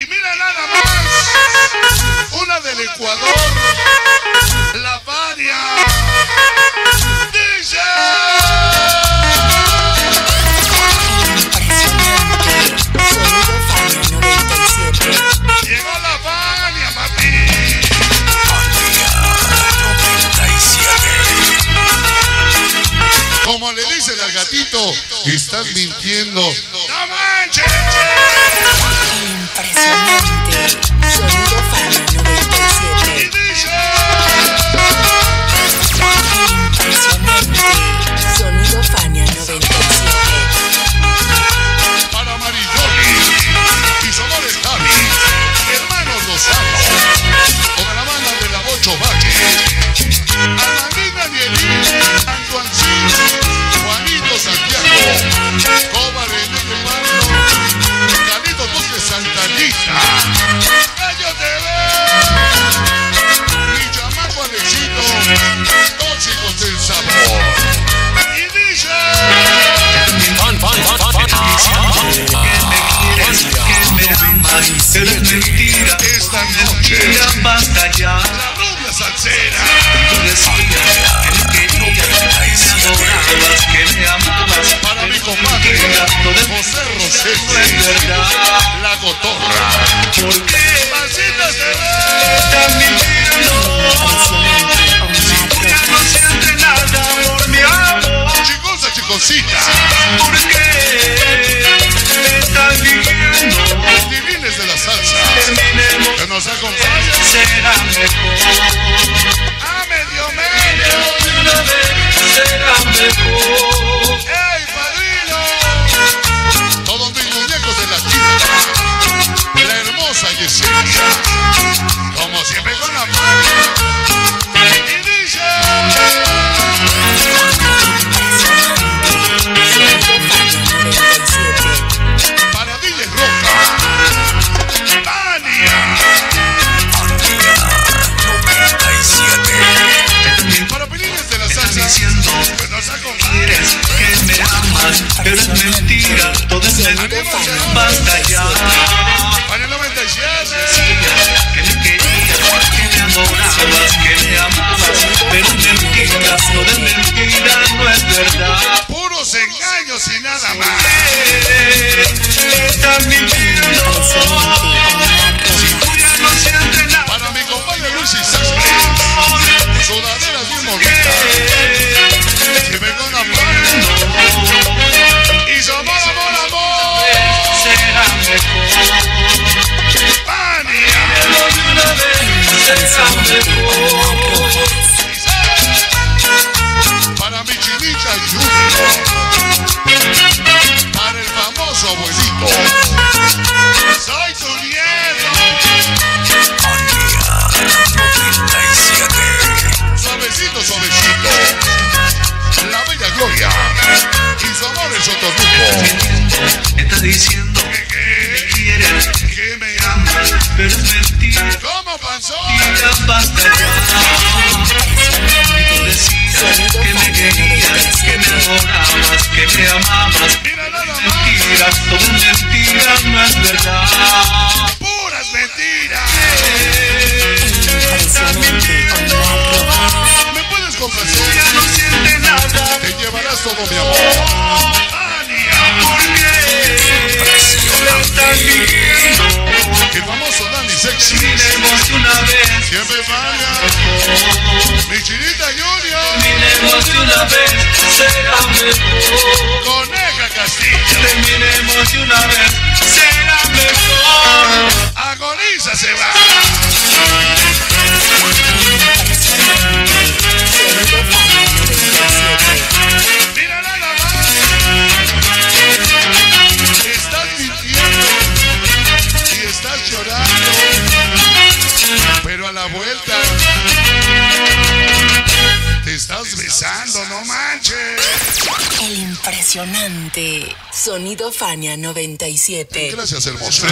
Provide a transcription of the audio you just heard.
Y mira nada más. Una del Ecuador. La Varia. Dice. Sonido Fania 97. Llegó la Varia, papi. Como le dicen al gatito, estás mintiendo. ¡No manches! Impresionante. Salsera. Tú decías que me que me que me amabas. Para mi compadre, José No Rosete, la cotorra. ¿Por qué Pasitas de estás mintiendo? Ya no sientes nada por mi amor. Chicosa, chicosita, ¿Por qué estás mintiendo? divines de la salsa, que nos acompañan será mejor. Mentira. Basta. Para el 97. Que me querías, que me adorabas, que me amabas, pero es mentira, todo es mentira, no es verdad. Puros engaños y nada más. Mejor. Para mi chinita Junior. Para el famoso abuelito. Soy tu nieto. Suavecito, suavecito. La bella Gloria. Y su amor es otro grupo. Estás diciendo que quieres, Que me ama. pero es mentira. ¿Cómo pasó? Que me querías, que me adorabas, que me amabas. Mentiras, todo es mentira, no es verdad. Puras mentiras. ¿Me puedes complacer? Ya no siente nada. Te llevarás todo mi amor. say estás besando, no manches. El impresionante. Sonido Fania 97. Gracias, hermosa.